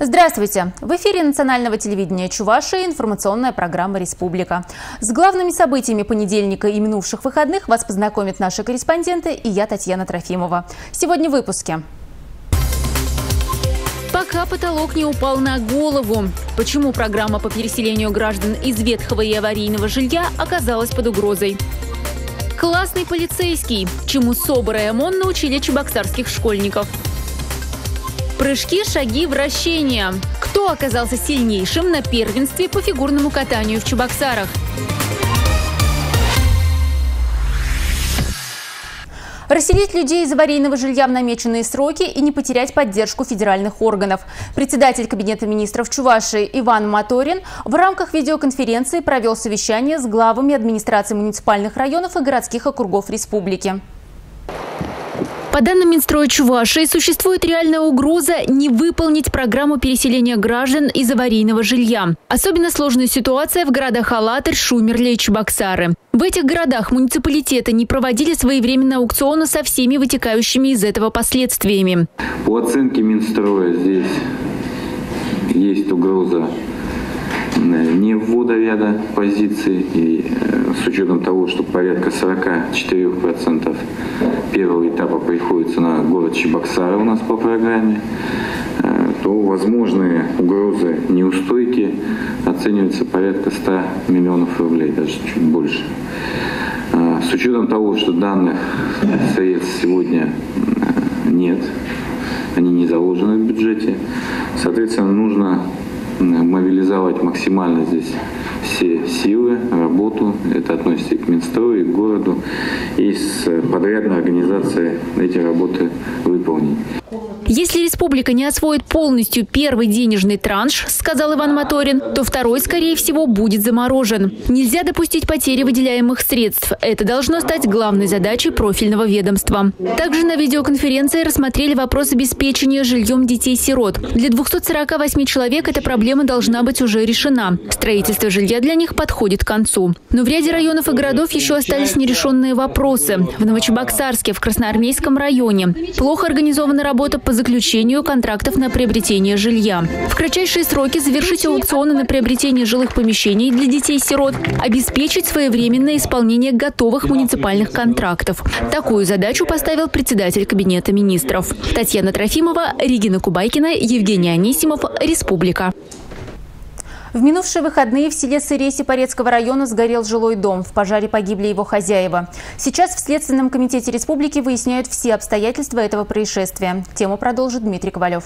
Здравствуйте! В эфире национального телевидения Чувашия информационная программа «Республика». С главными событиями понедельника и минувших выходных вас познакомят наши корреспонденты и я, Татьяна Трофимова. Сегодня в выпуске. Пока потолок не упал на голову. Почему программа по переселению граждан из ветхого и аварийного жилья оказалась под угрозой? Классный полицейский. Чему СОБР и ОМОН научили чебоксарских школьников – Прыжки, шаги, вращения. Кто оказался сильнейшим на первенстве по фигурному катанию в Чебоксарах? Расселить людей из аварийного жилья в намеченные сроки и не потерять поддержку федеральных органов. Председатель Кабинета министров Чувашии Иван Моторин в рамках видеоконференции провел совещание с главами администрации муниципальных районов и городских округов республики. По данным Минстроя Чувашии, существует реальная угроза не выполнить программу переселения граждан из аварийного жилья. Особенно сложная ситуация в городах Алатырь, Шумерля и Чебоксары. В этих городах муниципалитеты не проводили своевременно аукционы со всеми вытекающими из этого последствиями. По оценке Минстроя здесь есть угроза не ввода ряда позиций, и э, с учетом того, что порядка 44% первого этапа приходится на город Чебоксары у нас по программе, э, то возможные угрозы неустойки оцениваются порядка 100 миллионов рублей, даже чуть больше. Э, с учетом того, что данных средств сегодня нет, они не заложены в бюджете, соответственно, нужно мобилизовать максимально здесь все силы, работу, это относится и к Минстрою, и к городу, и с подрядной организацией эти работы выполнить. Если республика не освоит полностью первый денежный транш, сказал Иван Моторин, то второй, скорее всего, будет заморожен. Нельзя допустить потери выделяемых средств. Это должно стать главной задачей профильного ведомства. Также на видеоконференции рассмотрели вопрос обеспечения жильем детей-сирот. Для 248 человек эта проблема должна быть уже решена. Строительство жилья для них подходит к концу. Но в ряде районов и городов еще остались нерешенные вопросы. В Новочебоксарске, в Красноармейском районе. Плохо организована работа по заключению контрактов на приобретение жилья. В кратчайшие сроки завершить аукционы на приобретение жилых помещений для детей-сирот, обеспечить своевременное исполнение готовых муниципальных контрактов. Такую задачу поставил председатель Кабинета министров. Татьяна Трофимова, Регина Кубайкина, Евгений Анисимов, Республика. В минувшие выходные в селе Сырей Сипорецкого района сгорел жилой дом. В пожаре погибли его хозяева. Сейчас в Следственном комитете республики выясняют все обстоятельства этого происшествия. Тему продолжит Дмитрий Ковалев.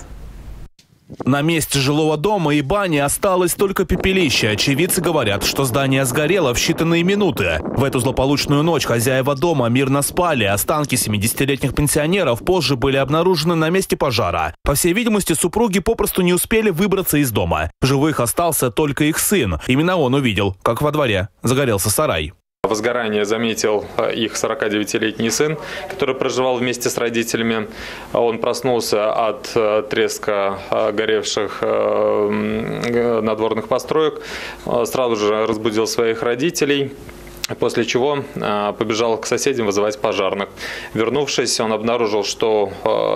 На месте жилого дома и бани осталось только пепелище. Очевидцы говорят, что здание сгорело в считанные минуты. В эту злополучную ночь хозяева дома мирно спали. Останки 70-летних пенсионеров позже были обнаружены на месте пожара. По всей видимости, супруги попросту не успели выбраться из дома. В живых остался только их сын. Именно он увидел, как во дворе загорелся сарай. Возгорание заметил э, их 49-летний сын, который проживал вместе с родителями. Он проснулся от э, треска э, горевших надворных построек, сразу же разбудил своих родителей. После чего побежал к соседям вызывать пожарных. Вернувшись, он обнаружил, что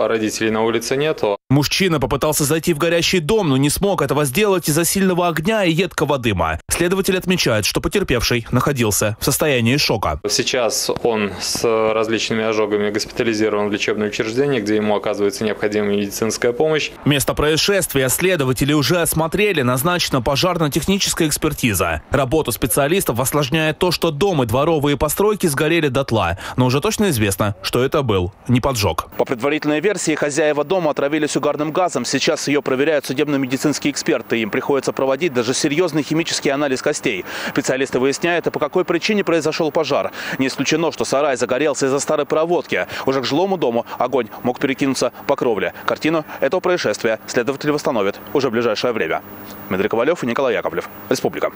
родителей на улице нету. Мужчина попытался зайти в горящий дом, но не смог этого сделать из-за сильного огня и едкого дыма. Следователь отмечает, что потерпевший находился в состоянии шока. Сейчас он с различными ожогами госпитализирован в лечебное учреждение, где ему оказывается необходимая медицинская помощь. Место происшествия следователи уже осмотрели, назначена пожарно-техническая экспертиза. Работу специалистов осложняет то, что дом и дворовые постройки сгорели дотла, но уже точно известно, что это был не поджог. По предварительной версии, хозяева дома отравились угарным газом. Сейчас ее проверяют судебно-медицинские эксперты. Им приходится проводить даже серьезный химический анализ костей. Специалисты выясняют, по какой причине произошел пожар. Не исключено, что сарай загорелся из-за старой проводки. Уже к жилому дому огонь мог перекинуться по кровле. Картину этого происшествия следователи восстановят уже в ближайшее время. Дмитрий Ковалев и Николай Яковлев. Республика.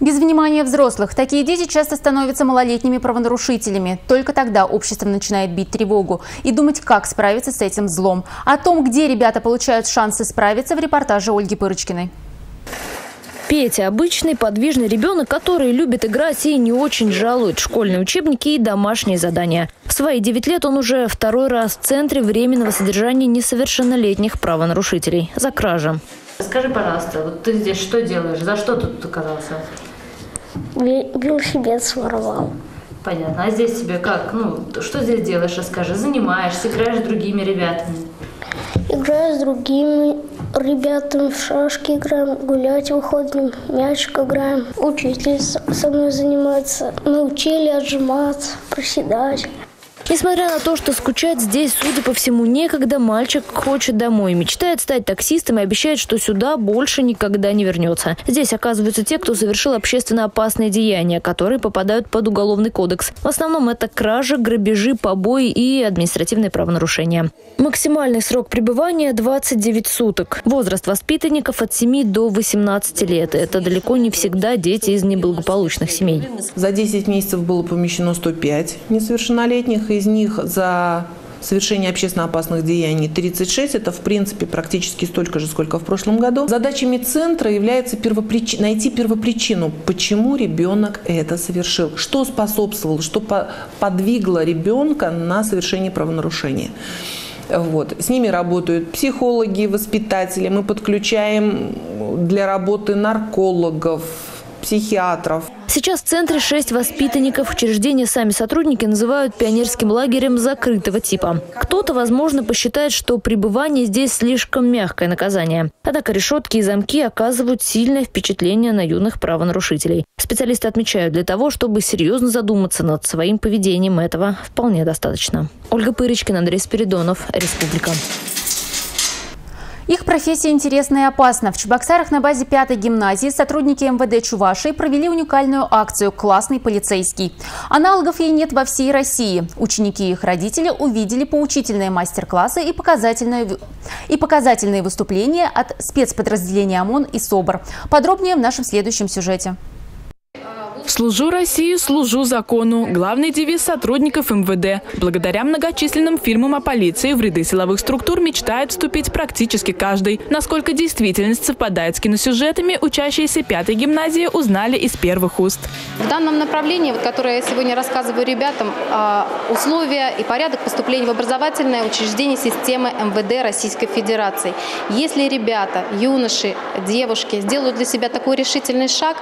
Без внимания взрослых такие дети часто становятся малолетними правонарушителями. Только тогда общество начинает бить тревогу и думать, как справиться с этим злом. О том, где ребята получают шансы справиться, в репортаже Ольги Пырочкиной. Петя – обычный подвижный ребенок, который любит играть и не очень жалует школьные учебники и домашние задания. В свои 9 лет он уже второй раз в Центре временного содержания несовершеннолетних правонарушителей за кражи. Скажи, пожалуйста, вот ты здесь что делаешь? За что тут оказался? Велосипед своровал. Понятно. А здесь тебе как? Ну, что здесь делаешь, расскажи. Занимаешься, играешь с другими ребятами? Играю с другими ребятами, в шашки играем, гулять выходим, мячик играем. Учитель со мной занимается. Научили отжиматься, проседать. Несмотря на то, что скучать здесь, судя по всему, некогда, мальчик хочет домой, мечтает стать таксистом и обещает, что сюда больше никогда не вернется. Здесь оказываются те, кто совершил общественно опасные деяния, которые попадают под уголовный кодекс. В основном это кражи, грабежи, побои и административные правонарушения. Максимальный срок пребывания – 29 суток. Возраст воспитанников от 7 до 18 лет. Это далеко не всегда дети из неблагополучных семей. За 10 месяцев было помещено 105 несовершеннолетних, из них за совершение общественно опасных деяний 36. Это, в принципе, практически столько же, сколько в прошлом году. Задачами центра является первоприч... найти первопричину, почему ребенок это совершил, что способствовало, что подвигло ребенка на совершение правонарушения. Вот. С ними работают психологи, воспитатели. Мы подключаем для работы наркологов, психиатров. Сейчас в центре шесть воспитанников. Учреждения сами сотрудники называют пионерским лагерем закрытого типа. Кто-то, возможно, посчитает, что пребывание здесь слишком мягкое наказание. Однако решетки и замки оказывают сильное впечатление на юных правонарушителей. Специалисты отмечают, для того, чтобы серьезно задуматься над своим поведением, этого вполне достаточно. Ольга Пырочкина, Андрей Спиридонов, Республика. Их профессия интересна и опасна. В Чебоксарах на базе 5 гимназии сотрудники МВД Чувашии провели уникальную акцию «Классный полицейский». Аналогов ей нет во всей России. Ученики и их родители увидели поучительные мастер-классы и показательные, и показательные выступления от спецподразделения ОМОН и СОБР. Подробнее в нашем следующем сюжете. «Служу России, служу закону» – главный девиз сотрудников МВД. Благодаря многочисленным фильмам о полиции в ряды силовых структур мечтает вступить практически каждый. Насколько действительность совпадает с киносюжетами, учащиеся пятой гимназии узнали из первых уст. В данном направлении, вот, которое я сегодня рассказываю ребятам, а, условия и порядок поступления в образовательное учреждение системы МВД Российской Федерации. Если ребята, юноши, девушки сделают для себя такой решительный шаг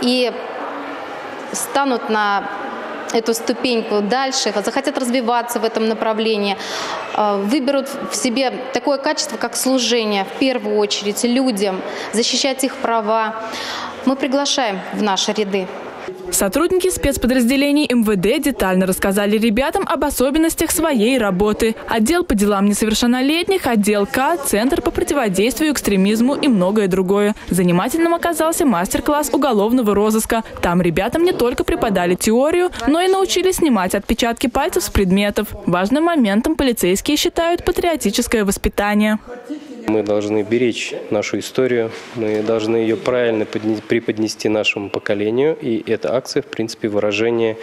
и станут на эту ступеньку дальше, захотят развиваться в этом направлении, э, выберут в себе такое качество, как служение, в первую очередь, людям, защищать их права. Мы приглашаем в наши ряды. Сотрудники спецподразделений МВД детально рассказали ребятам об особенностях своей работы. Отдел по делам несовершеннолетних, отдел К, Центр по противодействию экстремизму и многое другое. Занимательным оказался мастер-класс уголовного розыска. Там ребятам не только преподали теорию, но и научились снимать отпечатки пальцев с предметов. Важным моментом полицейские считают патриотическое воспитание. Мы должны беречь нашу историю, мы должны ее правильно преподнести нашему поколению, и эта акция, в принципе, выражение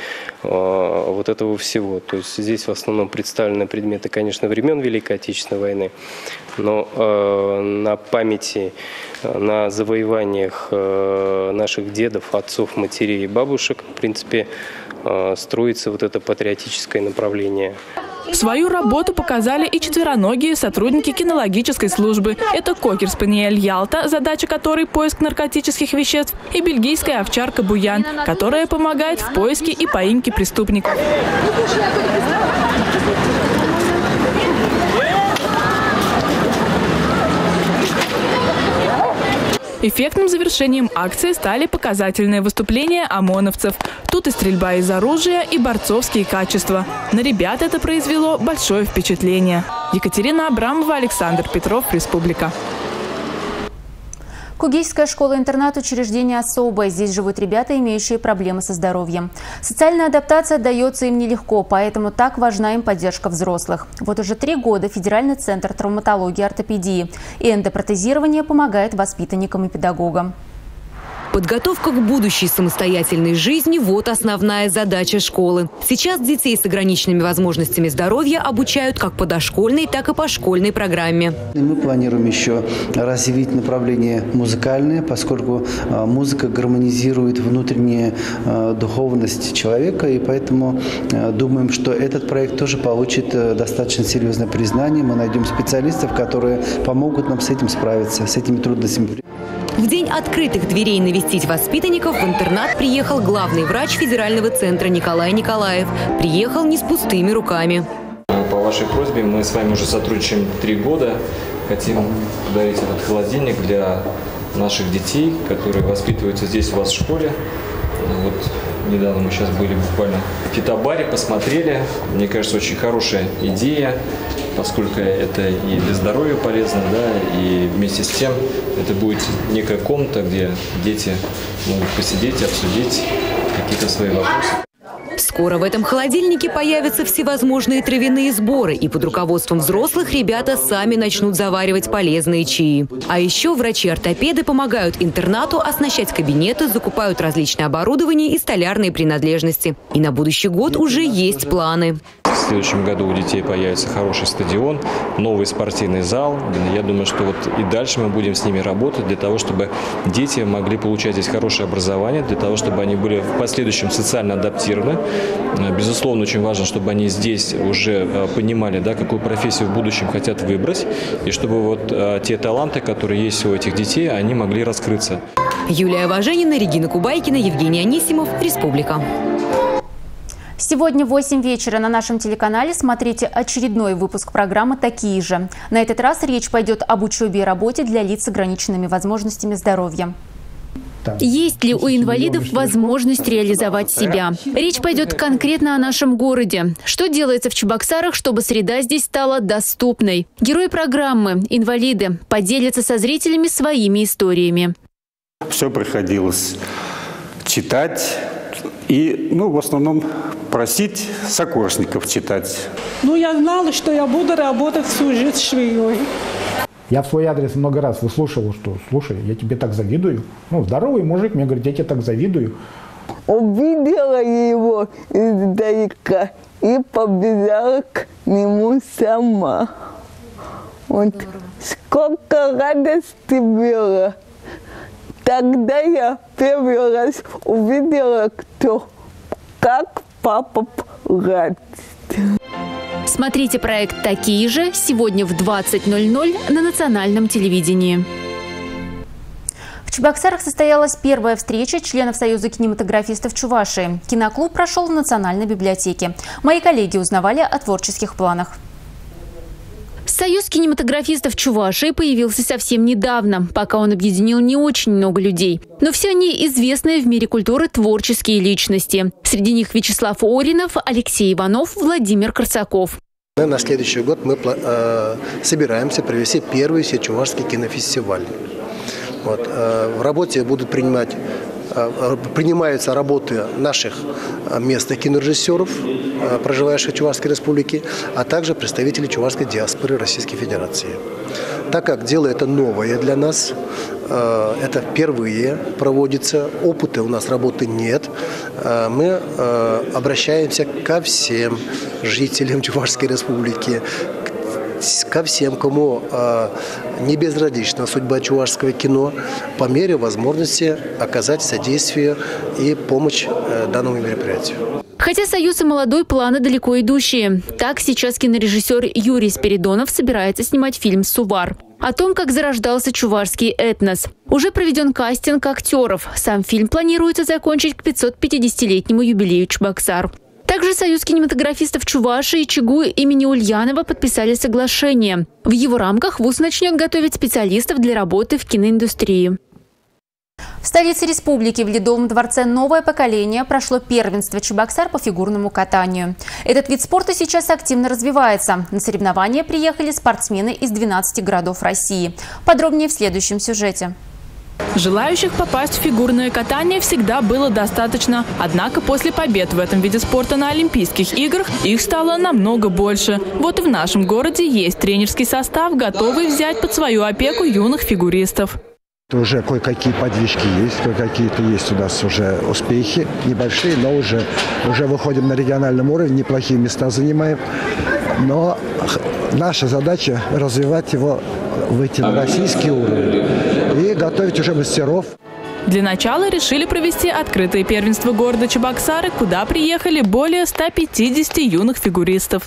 э, вот этого всего. То есть здесь в основном представлены предметы, конечно, времен Великой Отечественной войны, но э, на памяти, на завоеваниях э, наших дедов, отцов, матерей и бабушек, в принципе, э, строится вот это патриотическое направление. Свою работу показали и четвероногие сотрудники кинологической службы. Это кокер-спаниель Ялта, задача которой поиск наркотических веществ, и бельгийская овчарка Буян, которая помогает в поиске и поимке преступников. Эффектным завершением акции стали показательные выступления ОМОНовцев. Тут и стрельба из оружия, и борцовские качества. На ребят это произвело большое впечатление. Екатерина Абрамова, Александр Петров, Республика. Кугейская школа-интернат – учреждение особое. Здесь живут ребята, имеющие проблемы со здоровьем. Социальная адаптация дается им нелегко, поэтому так важна им поддержка взрослых. Вот уже три года Федеральный центр травматологии и ортопедии и эндопротезирования помогает воспитанникам и педагогам. Подготовка к будущей самостоятельной жизни – вот основная задача школы. Сейчас детей с ограниченными возможностями здоровья обучают как по дошкольной, так и по школьной программе. Мы планируем еще развить направление музыкальное, поскольку а, музыка гармонизирует внутреннюю а, духовность человека, и поэтому а, думаем, что этот проект тоже получит э, достаточно серьезное признание. Мы найдем специалистов, которые помогут нам с этим справиться, с этими трудностями. В день открытых дверей навестить воспитанников в интернат приехал главный врач федерального центра Николай Николаев. Приехал не с пустыми руками. По вашей просьбе мы с вами уже сотрудничаем три года. Хотим подарить этот холодильник для наших детей, которые воспитываются здесь у вас в школе. Вот недавно мы сейчас были буквально в фитобаре, посмотрели. Мне кажется, очень хорошая идея поскольку это и для здоровья полезно, да, и вместе с тем это будет некая комната, где дети могут посидеть, обсудить какие-то свои вопросы. Скоро в этом холодильнике появятся всевозможные травяные сборы, и под руководством взрослых ребята сами начнут заваривать полезные чаи. А еще врачи-ортопеды помогают интернату оснащать кабинеты, закупают различное оборудование и столярные принадлежности. И на будущий год уже есть планы. В следующем году у детей появится хороший стадион, новый спортивный зал. Я думаю, что вот и дальше мы будем с ними работать для того, чтобы дети могли получать здесь хорошее образование, для того, чтобы они были в последующем социально адаптированы. Безусловно, очень важно, чтобы они здесь уже э, понимали, да, какую профессию в будущем хотят выбрать, и чтобы вот э, те таланты, которые есть у этих детей, они могли раскрыться. Юлия Важенина, Регина Кубайкина, Евгений Анисимов, Республика. Сегодня в 8 вечера на нашем телеканале смотрите очередной выпуск программы «Такие же». На этот раз речь пойдет об учебе и работе для лиц с ограниченными возможностями здоровья. Есть ли у инвалидов возможность реализовать себя? Речь пойдет конкретно о нашем городе. Что делается в Чебоксарах, чтобы среда здесь стала доступной? Герои программы «Инвалиды» поделятся со зрителями своими историями. Все приходилось читать и, ну, в основном просить сокурсников читать. Ну, я знала, что я буду работать всю жизнь швеей. Я в свой адрес много раз выслушивал, что, слушай, я тебе так завидую. Ну, здоровый мужик, мне говорит, я тебе так завидую. Увидела его издалека и побежала к нему сама. Вот сколько радости было. Тогда я первый раз увидела, кто, как папа плачет. Смотрите проект «Такие же» сегодня в 20.00 на национальном телевидении. В Чебоксарах состоялась первая встреча членов Союза кинематографистов Чувашии. Киноклуб прошел в Национальной библиотеке. Мои коллеги узнавали о творческих планах. Союз кинематографистов Чувашии появился совсем недавно, пока он объединил не очень много людей. Но все они известные в мире культуры творческие личности. Среди них Вячеслав Оринов, Алексей Иванов, Владимир Корсаков. На следующий год мы э, собираемся провести первый сечувашский кинофестиваль. Вот. Э, в работе будут принимать принимаются работы наших э, местных кинорежиссеров, э, проживающих в Чувашской республике, а также представителей чувашской диаспоры Российской Федерации. Так как дело это новое для нас, это впервые проводится, опыта у нас работы нет, мы обращаемся ко всем жителям Чувашской республики, ко всем, кому э, не безразлична судьба чувашского кино, по мере возможности оказать содействие и помощь э, данному мероприятию. Хотя «Союз» и «Молодой» планы далеко идущие. Так сейчас кинорежиссер Юрий Спиридонов собирается снимать фильм «Сувар». О том, как зарождался чувашский этнос. Уже проведен кастинг актеров. Сам фильм планируется закончить к 550-летнему юбилею Чебоксар. Также Союз кинематографистов Чуваши и ЧИГУ имени Ульянова подписали соглашение. В его рамках ВУЗ начнет готовить специалистов для работы в киноиндустрии. В столице республики в Ледовом дворце «Новое поколение» прошло первенство Чебоксар по фигурному катанию. Этот вид спорта сейчас активно развивается. На соревнования приехали спортсмены из 12 городов России. Подробнее в следующем сюжете. Желающих попасть в фигурное катание всегда было достаточно. Однако после побед в этом виде спорта на Олимпийских играх их стало намного больше. Вот и в нашем городе есть тренерский состав, готовый взять под свою опеку юных фигуристов. Уже кое-какие подвижки есть, кое-какие-то есть у нас уже успехи, небольшие, но уже, уже выходим на региональном уровне, неплохие места занимаем. Но наша задача развивать его, выйти на российский уровень готовить уже мастеров. Для начала решили провести открытое первенство города Чебоксары, куда приехали более 150 юных фигуристов.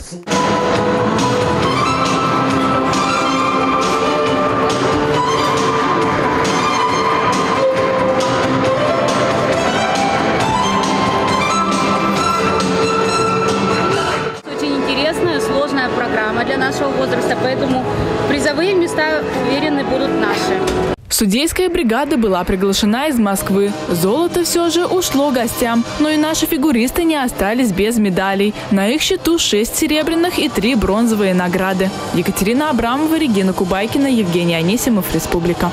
Судейская бригада была приглашена из Москвы. Золото все же ушло гостям, но и наши фигуристы не остались без медалей. На их счету 6 серебряных и 3 бронзовые награды. Екатерина Абрамова, Регина Кубайкина, Евгений Анисимов, Республика.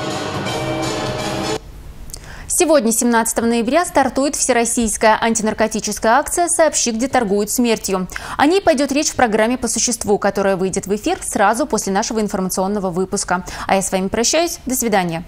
Сегодня, 17 ноября, стартует всероссийская антинаркотическая акция «Сообщи, где торгуют смертью». О ней пойдет речь в программе «По существу», которая выйдет в эфир сразу после нашего информационного выпуска. А я с вами прощаюсь. До свидания.